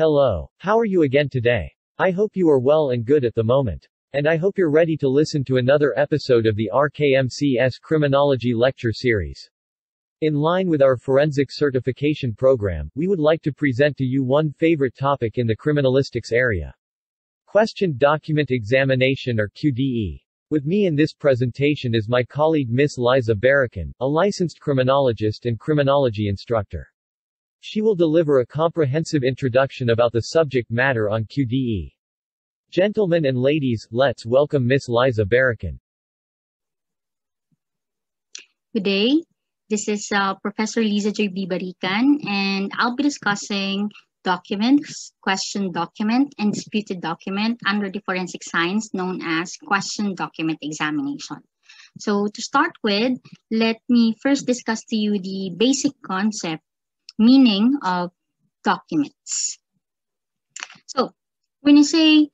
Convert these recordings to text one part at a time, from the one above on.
Hello. How are you again today? I hope you are well and good at the moment. And I hope you're ready to listen to another episode of the RKMCS Criminology Lecture Series. In line with our forensic certification program, we would like to present to you one favorite topic in the criminalistics area. Question Document Examination or QDE. With me in this presentation is my colleague Miss Liza Barakan, a licensed criminologist and criminology instructor. She will deliver a comprehensive introduction about the subject matter on QDE. Gentlemen and ladies, let's welcome Miss Liza Barakan. Good day. This is uh, Professor Liza J. B. Barikan, and I'll be discussing documents, question document, and disputed document under the forensic science known as question document examination. So to start with, let me first discuss to you the basic concept, meaning of documents. So when you say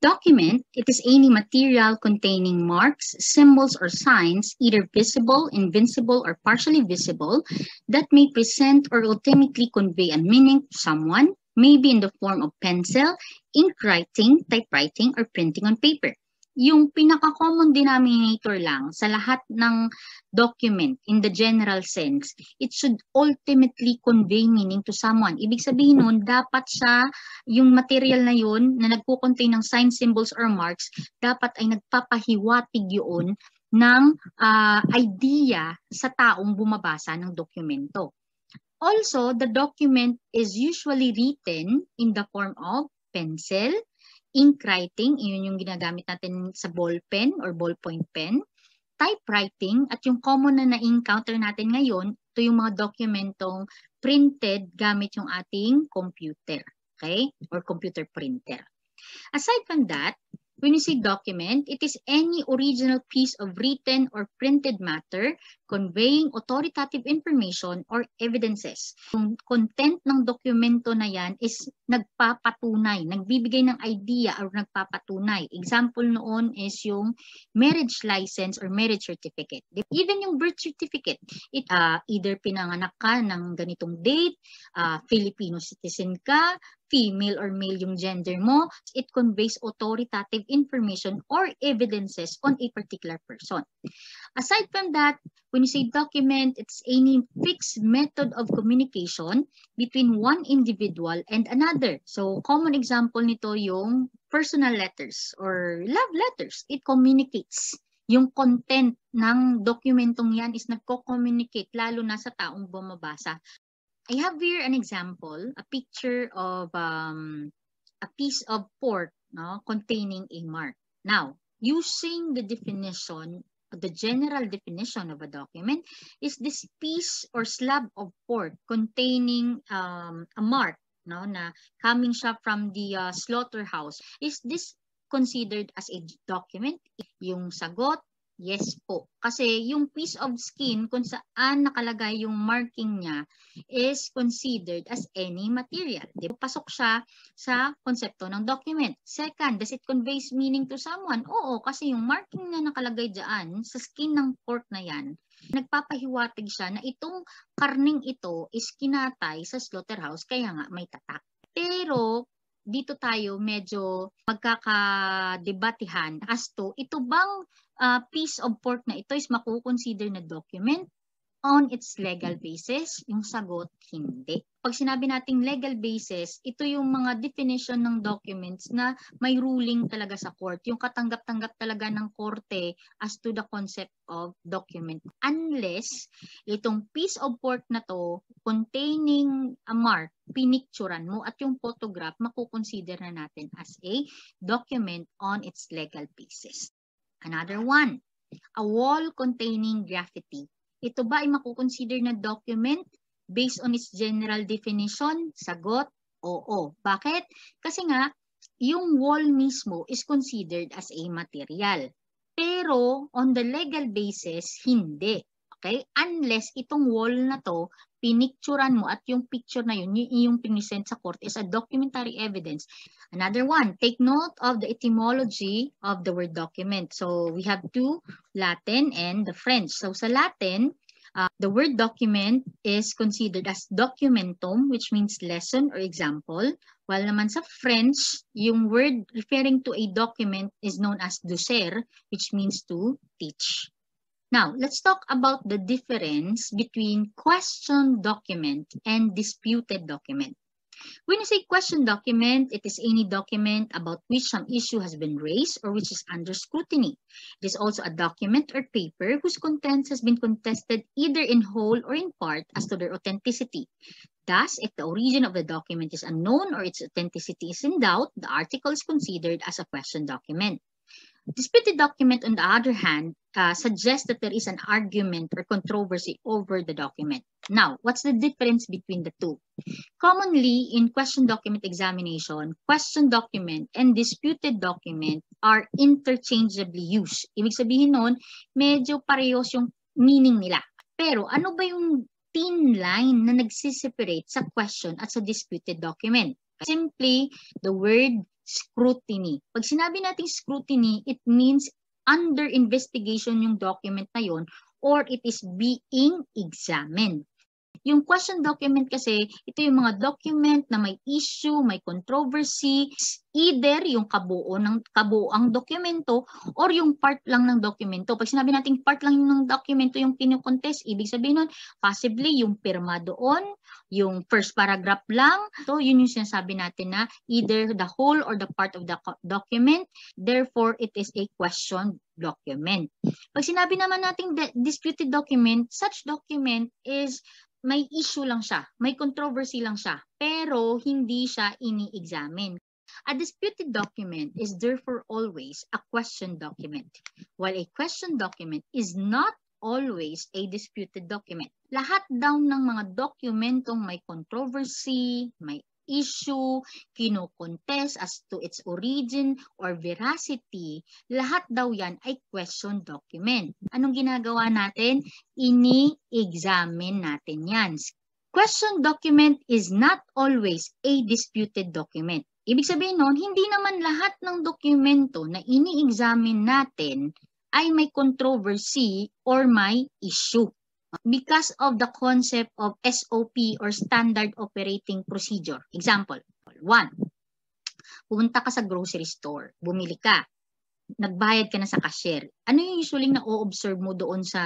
Document, it is any material containing marks, symbols, or signs, either visible, invincible, or partially visible, that may present or ultimately convey a meaning to someone, maybe in the form of pencil, ink writing, typewriting, or printing on paper. Yung pinaka-common denominator lang sa lahat ng document in the general sense, it should ultimately convey meaning to someone. Ibig sabihin nun, dapat siya, yung material na yun na nagko-contain ng signs, symbols, or marks, dapat ay nagpapahiwatig yun ng uh, idea sa taong bumabasa ng dokumento. Also, the document is usually written in the form of pencil, ink writing, yun yung ginagamit natin sa ball pen or ballpoint pen. Typewriting, at yung common na na-encounter natin ngayon, ito yung mga dokumentong printed gamit yung ating computer. Okay? Or computer printer. Aside from that, When you say document, it is any original piece of written or printed matter conveying authoritative information or evidences. Yung content ng dokumento na yan is nagpapatunay, nagbibigay ng idea or nagpapatunay. Example noon is yung marriage license or marriage certificate. Even yung birth certificate, it uh, either pinanganak ka ng ganitong date, uh, Filipino citizen ka, female or male yung gender mo, it conveys authoritative information or evidences on a particular person. Aside from that, when you say document, it's any fixed method of communication between one individual and another. So, common example nito yung personal letters or love letters. It communicates yung content ng dokumentong yan is nagko-communicate lalo na sa taong bumabasa. I have here an example, a picture of um, a piece of pork no, containing a mark. Now, using the definition, the general definition of a document is this piece or slab of pork containing um, a mark no, na coming siya from the uh, slaughterhouse. Is this considered as a document? Yung sagot, Yes po. Kasi yung piece of skin kung saan nakalagay yung marking niya is considered as any material. Di Pasok siya sa konsepto ng document. Second, does it conveys meaning to someone? Oo, kasi yung marking na nakalagay dyan sa skin ng pork na yan, nagpapahiwatig siya na itong karning ito is kinatay sa slaughterhouse kaya nga may tatak. Pero dito tayo medyo magkakadebatehan as to ito bang uh, piece of pork na ito is makukonsider na document on its legal basis? Yung sagot, hindi. Pag sinabi nating legal basis, ito yung mga definition ng documents na may ruling talaga sa court. Yung katanggap-tanggap talaga ng korte as to the concept of document. Unless itong piece of pork na to containing a mark, pinicturan mo at yung photograph, makukonsider na natin as a document on its legal basis. Another one, a wall containing graffiti. Ito ba ay makukonsider na document based on its general definition? Sagot, oo. Bakit? Kasi nga, yung wall mismo is considered as a material. Pero on the legal basis, hindi. Okay? Unless itong wall na to pinicturan mo at yung picture na yun, yung, yung pinisend sa court is a documentary evidence. Another one, take note of the etymology of the word document. So we have two, Latin and the French. So sa Latin, Uh, the word document is considered as documentum, which means lesson or example. While naman sa French, yung word referring to a document is known as dossier, which means to teach. Now, let's talk about the difference between question document and disputed document. When you say question document, it is any document about which some issue has been raised or which is under scrutiny. It is also a document or paper whose contents has been contested either in whole or in part as to their authenticity. Thus, if the origin of the document is unknown or its authenticity is in doubt, the article is considered as a question document. Disputed document, on the other hand, uh, suggests that there is an argument or controversy over the document. Now, what's the difference between the two? Commonly, in question document examination, question document and disputed document are interchangeably used. Ibig sabihin nun, medyo parehos yung meaning nila. Pero ano ba yung thin line na nagsiseparate sa question at sa disputed document? Simply, the word scrutiny. Pag sinabi natin scrutiny, it means under investigation yung document na yon or it is being examined. Yung question document kasi, ito yung mga document na may issue, may controversy, either yung kabuo ng kabuoang dokumento or yung part lang ng dokumento. Pag sinabi natin part lang ng dokumento yung kinukontest, ibig sabihin nun, possibly yung pirma doon, yung first paragraph lang. So, yun yung sinasabi natin na either the whole or the part of the document. Therefore, it is a question document. Pag sinabi naman natin disputed document, such document is may issue lang siya, may controversy lang siya, pero hindi siya ini-examine. A disputed document is therefore always a question document, while a question document is not always a disputed document. Lahat daw ng mga dokumentong may controversy, may issue, kinokontest as to its origin or veracity, lahat daw yan ay question document. Anong ginagawa natin? Ini-examine natin yan. Question document is not always a disputed document. Ibig sabihin nun, hindi naman lahat ng dokumento na ini-examine natin ay may controversy or may issue because of the concept of SOP or Standard Operating Procedure. Example, one, pumunta ka sa grocery store, bumili ka, nagbayad ka na sa cashier, ano yung usually na o-observe mo doon sa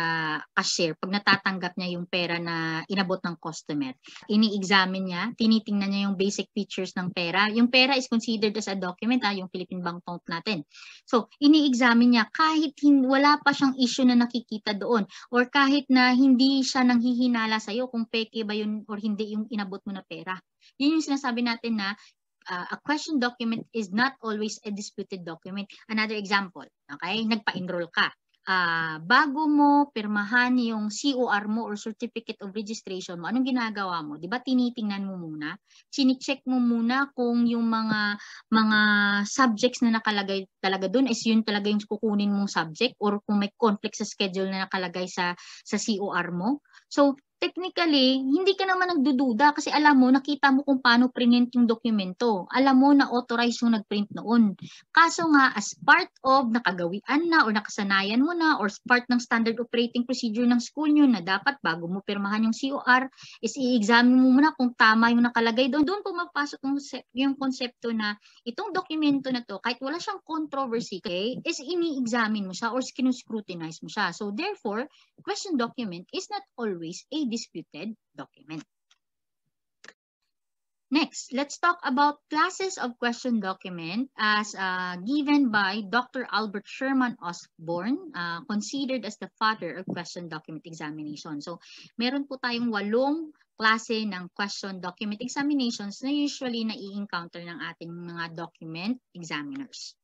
cashier pag natatanggap niya yung pera na inabot ng customer? Ini-examine niya, tinitingnan niya yung basic features ng pera. Yung pera is considered as a document, ah, yung Philippine bank note natin. So, ini-examine niya kahit wala pa siyang issue na nakikita doon or kahit na hindi siya nanghihinala sa'yo kung peke ba yun or hindi yung inabot mo na pera. Yun yung sinasabi natin na uh, a question document is not always a disputed document. Another example, okay? Nagpa-enroll ka. Uh, bago mo pirmahan yung COR mo or Certificate of Registration mo, anong ginagawa mo? 'Di ba tinitingnan mo muna? Sini-check mo muna kung yung mga mga subjects na nakalagay talaga doon is yun talaga yung kukunin mong subject or kung may conflict sa schedule na nakalagay sa sa COR mo. So, technically, hindi ka naman nagdududa kasi alam mo, nakita mo kung paano print yung dokumento. Alam mo na authorized yung nagprint noon. Kaso nga, as part of nakagawian na or nakasanayan mo na or part ng standard operating procedure ng school nyo na dapat bago mo pirmahan yung COR, is i-examine mo muna kung tama yung nakalagay doon. Doon pumapasok yung, konsepto na itong dokumento na to, kahit wala siyang controversy, okay, is ini-examine mo siya or scrutinize mo siya. So therefore, question document is not always a disputed document. Next, let's talk about classes of question document as uh, given by Dr. Albert Sherman Osborne, uh, considered as the father of question document examination. So, meron po tayong walong klase ng question document examinations na usually na-i-encounter ng ating mga document examiners.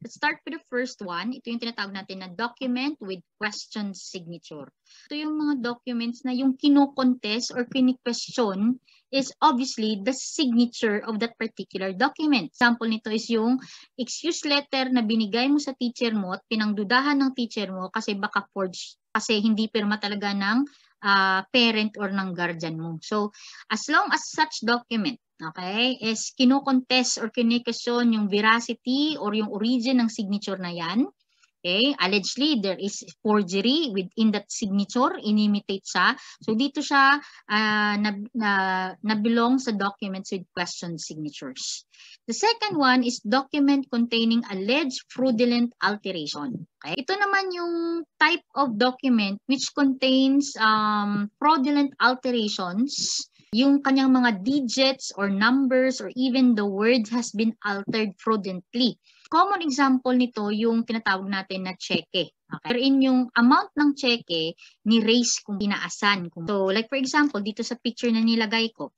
Let's start with the first one. Ito yung tinatawag natin na document with question signature. Ito yung mga documents na yung kino-contest or kini-question is obviously the signature of that particular document. Example nito is yung excuse letter na binigay mo sa teacher mo at pinangdudahan ng teacher mo kasi baka forged kasi hindi pirma talaga ng uh, parent or ng guardian mo. So, as long as such document okay, is kino-contest or kinikasyon yung veracity or yung origin ng signature na yan, Okay, allegedly there is forgery within that signature, inimitate siya. So dito siya uh, na, na, na belong sa documents with question signatures. The second one is document containing alleged fraudulent alteration. Okay? Ito naman yung type of document which contains um, fraudulent alterations yung kanyang mga digits or numbers or even the word has been altered fraudulently. Common example nito yung tinatawag natin na cheque. Okay. Wherein yung amount ng cheque ni raise kung pinaasan. So like for example, dito sa picture na nilagay ko,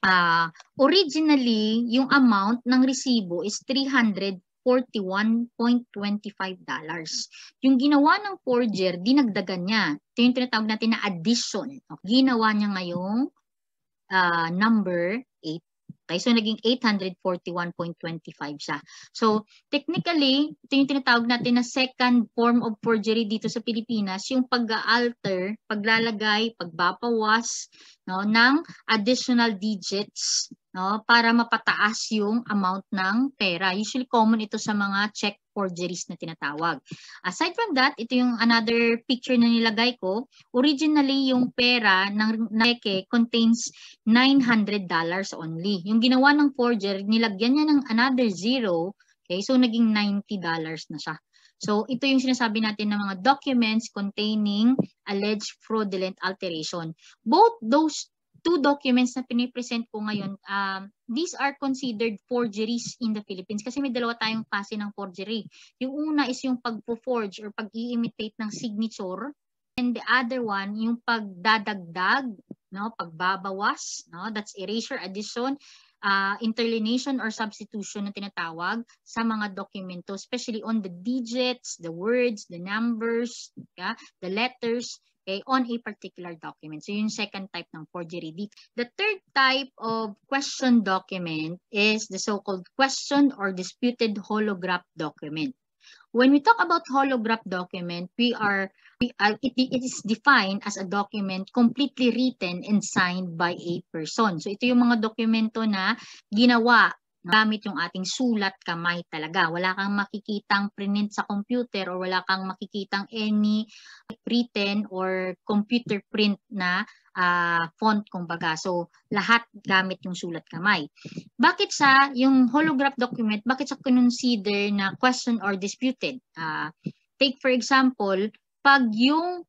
uh, originally yung amount ng resibo is 300 $41.25. Yung ginawa ng forger, dinagdagan niya. Ito yung tinatawag natin na addition. Okay. Ginawa niya ngayong uh, number 8 Okay, so naging 841.25 siya. So, technically, ito yung tinatawag natin na second form of forgery dito sa Pilipinas, yung pag-alter, paglalagay, pagbabawas no, ng additional digits no, para mapataas yung amount ng pera. Usually common ito sa mga check forgeries na tinatawag. Aside from that, ito yung another picture na nilagay ko. Originally, yung pera ng Nike contains $900 only. Yung ginawa ng forger, nilagyan niya ng another zero, okay, so naging $90 na siya. So, ito yung sinasabi natin ng mga documents containing alleged fraudulent alteration. Both those two documents na pinipresent ko ngayon, um, these are considered forgeries in the Philippines kasi may dalawa tayong klase ng forgery. Yung una is yung pagpo-forge or pag-i-imitate ng signature and the other one yung pagdadagdag, no, pagbabawas, no, that's erasure, addition, uh, interlineation or substitution na tinatawag sa mga dokumento, especially on the digits, the words, the numbers, yeah, the letters, okay, on a particular document. So yung second type ng forgery. The third type of question document is the so-called question or disputed holograph document. When we talk about holograph document, we are, we are it, it is defined as a document completely written and signed by a person. So ito yung mga dokumento na ginawa gamit yung ating sulat kamay talaga. Wala kang makikitang print sa computer or wala kang makikitang any written or computer print na uh, font kumbaga. So lahat gamit yung sulat kamay. Bakit sa yung holograph document, bakit sa consider na question or disputed? Uh, take for example, pag yung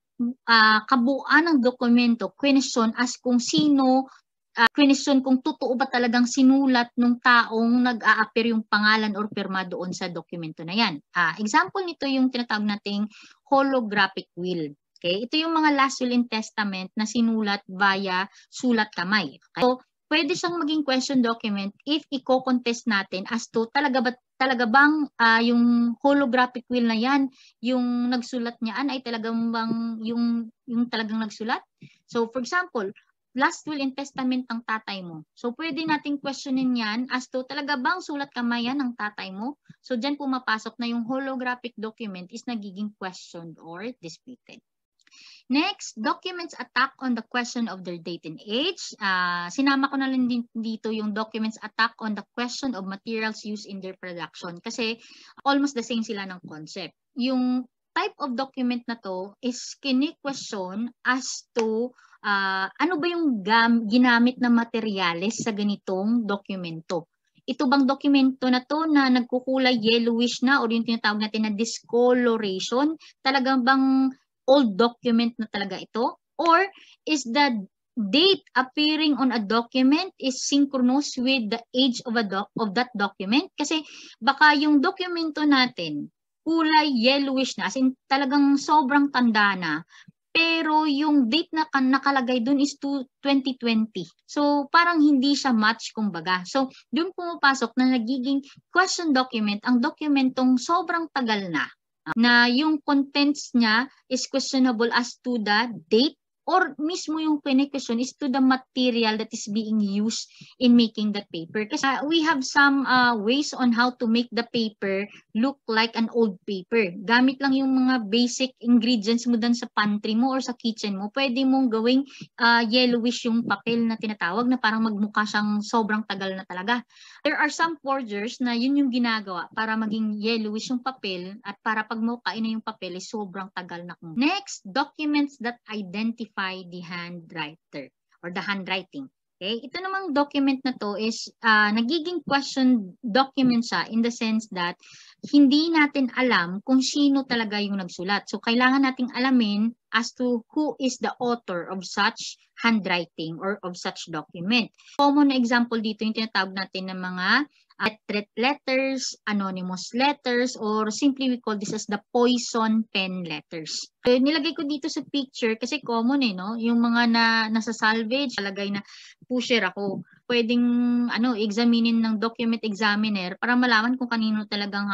uh, kabuuan ng dokumento question as kung sino uh, question kung totoo ba talagang sinulat ng taong nag-a-appear yung pangalan or pirma doon sa dokumento na yan. Uh, example nito yung tinatawag nating holographic will. Okay? Ito yung mga last will and testament na sinulat via sulat kamay. Okay? So, pwede siyang maging question document if i-contest natin as to talaga ba talaga bang uh, yung holographic will na yan, yung nagsulat niyan ay talagang bang yung yung talagang nagsulat? So for example, last will and testament ng tatay mo. So, pwede nating questionin yan as to talaga bang sulat kamayan ng tatay mo? So, dyan pumapasok na yung holographic document is nagiging questioned or disputed. Next, documents attack on the question of their date and age. Uh, sinama ko na lang din dito yung documents attack on the question of materials used in their production kasi almost the same sila ng concept. Yung type of document na to is kini-question as to uh, ano ba yung gam- ginamit na materyales sa ganitong dokumento. Ito bang dokumento na to na nagkukulay yellowish na or yung tinatawag natin na discoloration, talagang bang old document na talaga ito? Or is the date appearing on a document is synchronous with the age of a doc of that document kasi baka yung dokumento natin kulay yellowish na as in talagang sobrang tanda na pero yung date na nakalagay dun is to 2020. So parang hindi siya match kumbaga. So doon pumapasok na nagiging question document ang dokumentong sobrang tagal na na yung contents niya is questionable as to the date or mismo yung question is to the material that is being used in making that paper. Kasi uh, we have some uh, ways on how to make the paper look like an old paper. Gamit lang yung mga basic ingredients mo dan sa pantry mo or sa kitchen mo. Pwede mong gawing uh, yellowish yung papel na tinatawag na parang magmukha siyang sobrang tagal na talaga. There are some forgers na yun yung ginagawa para maging yellowish yung papel at para pag mukain na yung papel ay sobrang tagal na. Next, documents that identify identify the handwriter or the handwriting. Okay? Ito namang document na to is uh, nagiging question document siya in the sense that hindi natin alam kung sino talaga yung nagsulat. So, kailangan nating alamin as to who is the author of such handwriting or of such document. Common example dito yung tinatawag natin ng mga uh, letters, anonymous letters, or simply we call this as the poison pen letters. So, nilagay ko dito sa picture kasi common eh, no? Yung mga na, nasa salvage, talagay na pusher ako. Pwedeng ano, examinin ng document examiner para malaman kung kanino talagang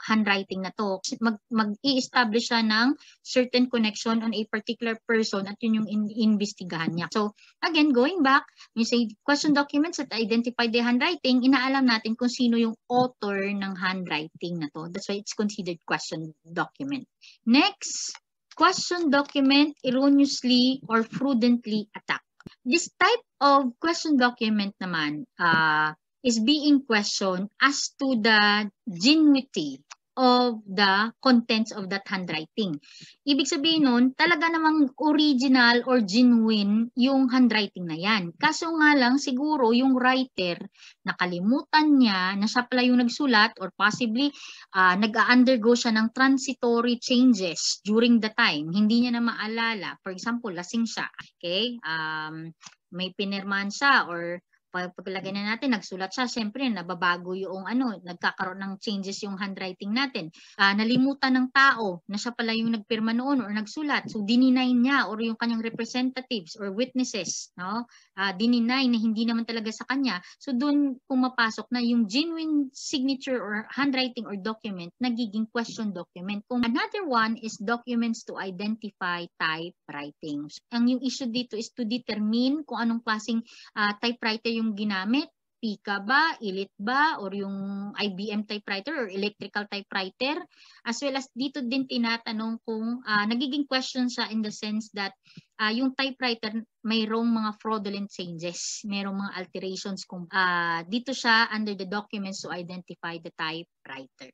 handwriting na to. Mag, mag-i-establish siya ng certain connection on a particular person at yun yung in- investigahan niya. So, again, going back, you say question documents that identify the handwriting, inaalam natin kung sino yung author ng handwriting na to. That's why it's considered question document. Next, question document erroneously or prudently attacked. This type of question document naman uh, is being questioned as to the genuinity of the contents of that handwriting. Ibig sabihin nun, talaga namang original or genuine yung handwriting na yan. Kaso nga lang, siguro yung writer, nakalimutan niya na siya pala yung nagsulat or possibly uh, nag-undergo siya ng transitory changes during the time. Hindi niya na maalala. For example, lasing siya. Okay? Um, may pinirman siya or pag paglagay na natin, nagsulat siya, syempre nababago yung ano, nagkakaroon ng changes yung handwriting natin. Uh, nalimutan ng tao na siya pala yung nagpirma noon or nagsulat. So dininay niya or yung kanyang representatives or witnesses, no? Uh, dininay na hindi naman talaga sa kanya. So doon pumapasok na yung genuine signature or handwriting or document nagiging question document. Kung another one is documents to identify typewriting. Ang yung issue dito is to determine kung anong klaseng uh, typewriter yung ginamit? Pika ba, Elite ba, or yung IBM typewriter or electrical typewriter? As well as dito din tinatanong kung uh, nagiging question siya in the sense that uh, yung typewriter mayroong mga fraudulent changes, mayroong mga alterations kung uh, dito siya under the documents to identify the typewriter.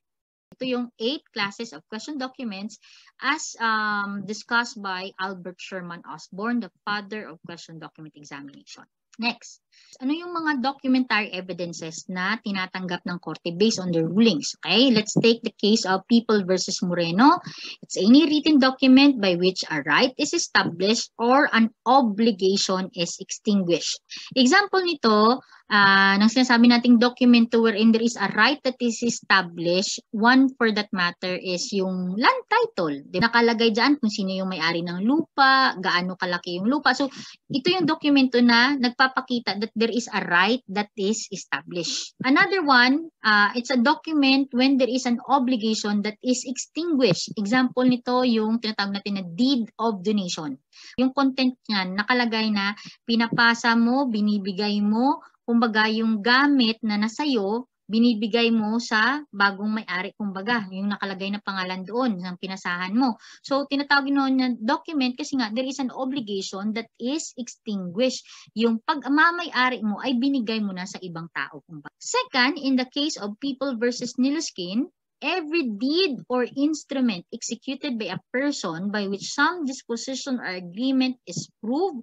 Ito yung eight classes of question documents as um, discussed by Albert Sherman Osborne, the father of question document examination. Next, ano yung mga documentary evidences na tinatanggap ng korte based on the rulings? Okay, let's take the case of People versus Moreno. It's any written document by which a right is established or an obligation is extinguished. Example nito, uh, nang sinasabi nating document wherein there is a right that is established, one for that matter is yung land title. Nakalagay dyan kung sino yung may-ari ng lupa, gaano kalaki yung lupa. So, ito yung dokumento na nagpa nagpapakita that there is a right that is established. Another one, uh, it's a document when there is an obligation that is extinguished. Example nito yung tinatawag natin na deed of donation. Yung content niyan nakalagay na pinapasa mo, binibigay mo, kumbaga yung gamit na nasayo binibigay mo sa bagong may-ari, kumbaga, yung nakalagay na pangalan doon, ng pinasahan mo. So, tinatawag noon na document kasi nga, there is an obligation that is extinguished. Yung pag-mamay-ari mo ay binigay mo na sa ibang tao. Kumbaga. Second, in the case of people versus Niluskin, every deed or instrument executed by a person by which some disposition or agreement is proved,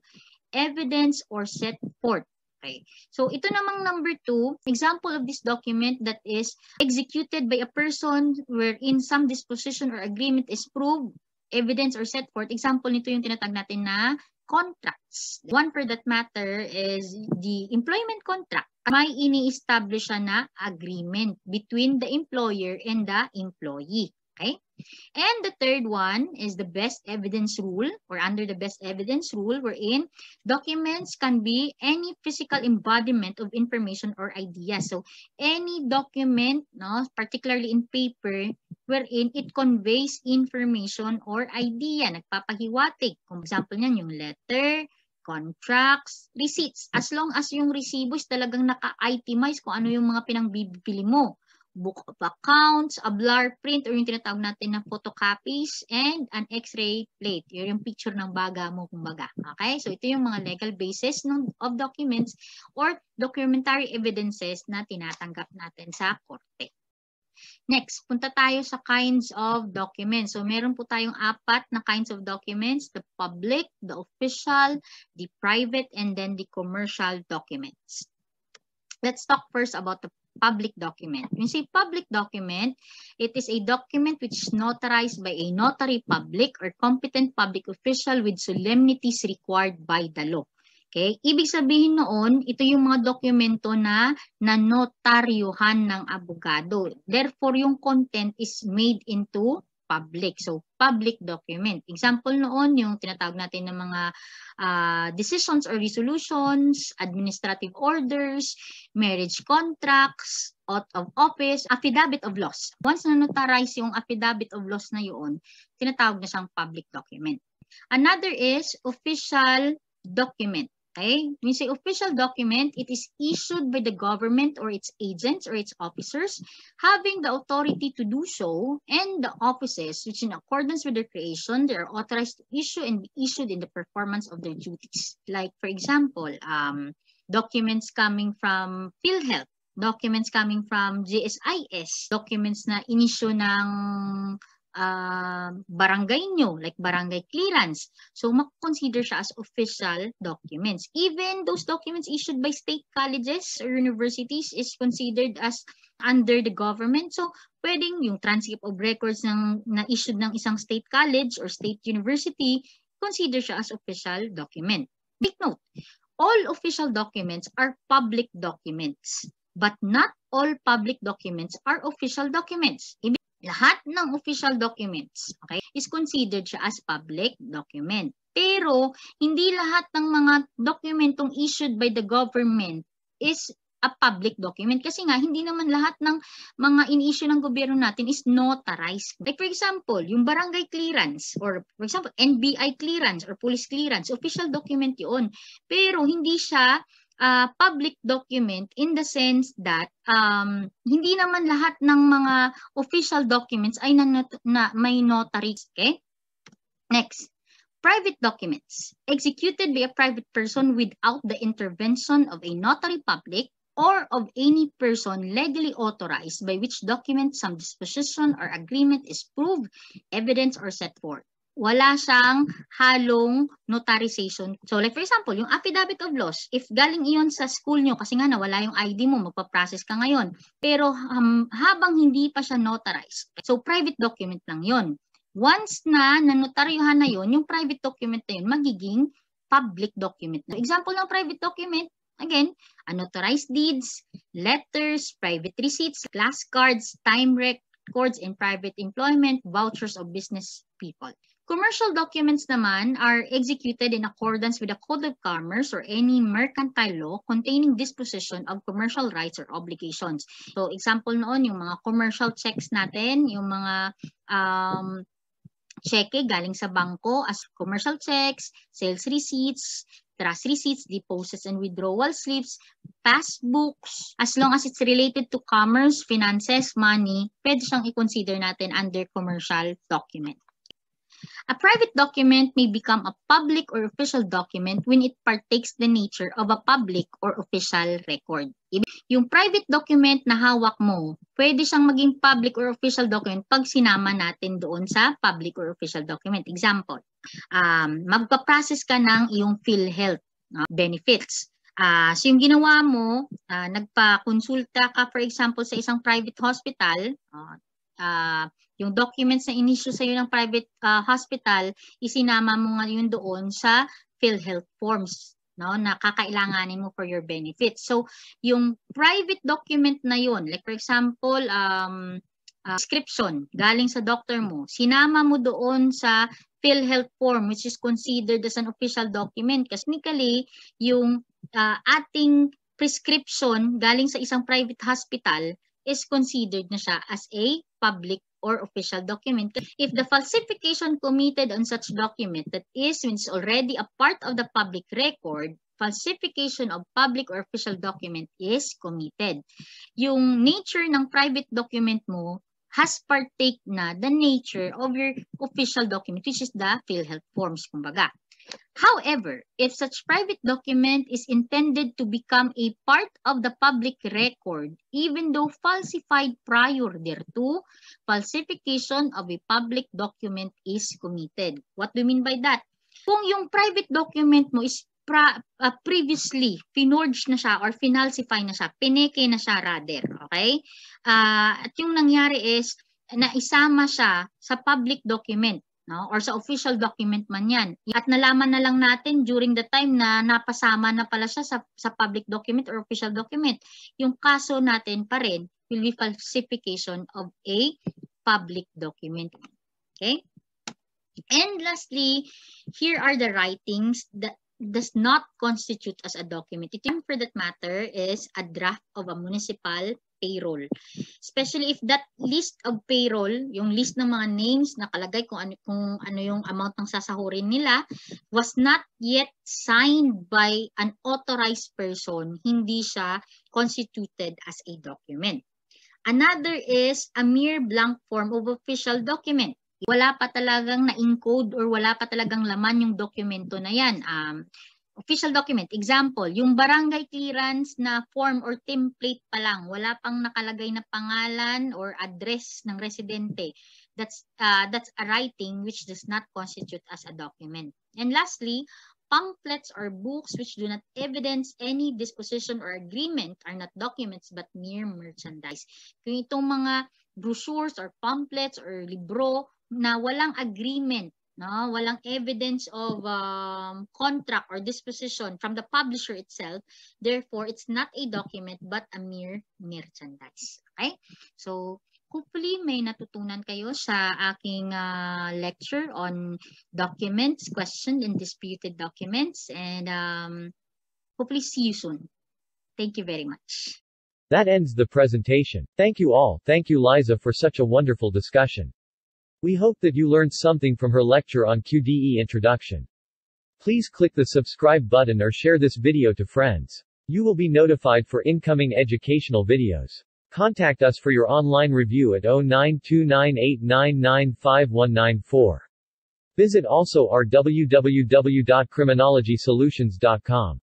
evidence, or set forth Okay. So ito namang number two, example of this document that is executed by a person wherein some disposition or agreement is proved, evidence or set forth. Example nito yung tinatag natin na contracts. One for that matter is the employment contract. May ini-establish na agreement between the employer and the employee. Okay? And the third one is the best evidence rule or under the best evidence rule wherein documents can be any physical embodiment of information or idea. So any document, no, particularly in paper, wherein it conveys information or idea. Nagpapahiwatig. Kung example niyan, yung letter, contracts, receipts. As long as yung resibo is talagang naka-itemize kung ano yung mga pinangbibili mo. Book of accounts, a blur print, or yung tinatawag natin na photocopies, and an x-ray plate. Yun yung picture ng baga mo, kumbaga. Okay? So, ito yung mga legal basis of documents or documentary evidences na tinatanggap natin sa korte. Next, punta tayo sa kinds of documents. So, meron po tayong apat na kinds of documents, the public, the official, the private, and then the commercial documents. Let's talk first about the public document. When you say public document, it is a document which is notarized by a notary public or competent public official with solemnities required by the law. Okay? Ibig sabihin noon, ito yung mga dokumento na nanotaryuhan ng abogado. Therefore, yung content is made into public. So, public document. Example noon, yung tinatawag natin ng mga uh, decisions or resolutions, administrative orders, marriage contracts, out of office, affidavit of loss. Once na notarize yung affidavit of loss na yun, tinatawag na siyang public document. Another is official document. Okay? When you say official document, it is issued by the government or its agents or its officers having the authority to do so and the offices which in accordance with their creation, they are authorized to issue and be issued in the performance of their duties. Like for example, um, documents coming from PhilHealth, documents coming from GSIS, documents na inisyo ng uh, barangay nyo, like barangay clearance. So, makonsider siya as official documents. Even those documents issued by state colleges or universities is considered as under the government. So, pwedeng yung transcript of records ng, na issued ng isang state college or state university, consider siya as official document. Big note, all official documents are public documents, but not all public documents are official documents. Lahat ng official documents okay, is considered siya as public document. Pero, hindi lahat ng mga dokumentong issued by the government is a public document. Kasi nga, hindi naman lahat ng mga in-issue ng gobyerno natin is notarized. Like for example, yung barangay clearance or for example, NBI clearance or police clearance, official document yun. Pero hindi siya uh, public document in the sense that um, hindi naman lahat ng mga official documents ay na, na may notary. Okay? Next, private documents executed by a private person without the intervention of a notary public or of any person legally authorized by which document some disposition or agreement is proved, evidence, or set forth wala siyang halong notarization. So like for example, yung affidavit of loss, if galing iyon sa school nyo kasi nga nawala yung ID mo, magpa-process ka ngayon. Pero um, habang hindi pa siya notarized, so private document lang yon. Once na nanotaryuhan na yon, yung private document na yun magiging public document. Na. Example ng private document, again, unauthorized deeds, letters, private receipts, class cards, time records in private employment, vouchers of business people. Commercial documents naman are executed in accordance with the Code of Commerce or any mercantile law containing disposition of commercial rights or obligations. So example noon, yung mga commercial checks natin, yung mga um, cheque galing sa bangko as commercial checks, sales receipts, trust receipts, deposits and withdrawal slips, passbooks, as long as it's related to commerce, finances, money, pwede siyang i-consider natin under commercial document. A private document may become a public or official document when it partakes the nature of a public or official record. Yung private document na hawak mo, pwede siyang maging public or official document pag sinama natin doon sa public or official document. Example, um, magpa-process ka ng iyong PhilHealth uh, benefits. Uh, so yung ginawa mo, uh, nagpa-consulta ka for example sa isang private hospital, uh, uh, yung documents na inisyu sa iyo ng private uh, hospital, isinama mo ngayon doon sa PhilHealth forms no na kakailanganin mo for your benefits. So, yung private document na yun, like for example, um, uh, description galing sa doctor mo, sinama mo doon sa PhilHealth form which is considered as an official document. Kasi technically, yung uh, ating prescription galing sa isang private hospital is considered na siya as a public or official document. If the falsification committed on such document that is when it's already a part of the public record, falsification of public or official document is committed. Yung nature ng private document mo has partake na the nature of your official document, which is the PhilHealth forms, kumbaga. However, if such private document is intended to become a part of the public record, even though falsified prior thereto, falsification of a public document is committed. What do you mean by that? Kung yung private document mo is pra, uh, previously finorged na siya or finalsify na siya, pineke na siya rather, okay? Uh, at yung nangyari is, naisama siya sa public document no? or sa official document man yan. At nalaman na lang natin during the time na napasama na pala siya sa, sa public document or official document. Yung kaso natin pa rin will be falsification of a public document. Okay? And lastly, here are the writings that does not constitute as a document. Ito for that matter is a draft of a municipal payroll. Especially if that list of payroll, yung list ng mga names nakalagay kung ano, kung ano yung amount ng sasahurin nila, was not yet signed by an authorized person, hindi siya constituted as a document. Another is a mere blank form of official document wala pa talagang na-encode or wala pa talagang laman yung dokumento na yan. Um, official document. Example, yung barangay clearance na form or template pa lang, wala pang nakalagay na pangalan or address ng residente. That's uh, that's a writing which does not constitute as a document. And lastly, pamphlets or books which do not evidence any disposition or agreement are not documents but mere merchandise. Kung itong mga brochures or pamphlets or libro na walang agreement, no? walang evidence of um, contract or disposition from the publisher itself. Therefore, it's not a document but a mere merchandise. Okay? So, hopefully may natutunan kayo sa aking uh, lecture on documents, questioned and disputed documents. And um, hopefully see you soon. Thank you very much. That ends the presentation. Thank you all. Thank you Liza for such a wonderful discussion. We hope that you learned something from her lecture on QDE introduction. Please click the subscribe button or share this video to friends. You will be notified for incoming educational videos. Contact us for your online review at 092989951994. Visit also our www.criminologysolutions.com.